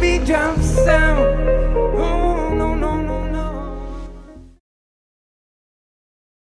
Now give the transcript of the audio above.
baby drum sound